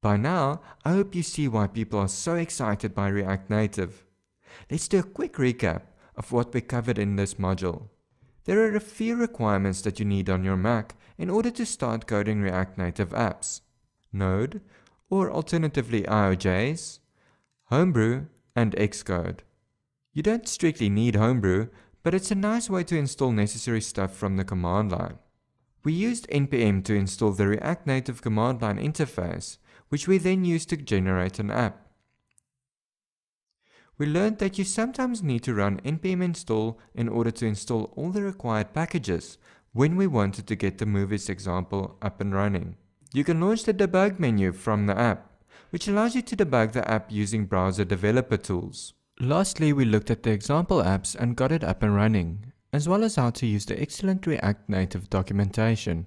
By now, I hope you see why people are so excited by React Native. Let's do a quick recap of what we covered in this module. There are a few requirements that you need on your Mac in order to start coding React Native apps. Node, or alternatively IOJS, Homebrew, and Xcode. You don't strictly need Homebrew, but it's a nice way to install necessary stuff from the command line. We used npm to install the React Native command line interface, which we then used to generate an app. We learned that you sometimes need to run npm install in order to install all the required packages when we wanted to get the movies example up and running. You can launch the debug menu from the app, which allows you to debug the app using browser developer tools. Lastly, we looked at the example apps and got it up and running, as well as how to use the excellent React Native documentation.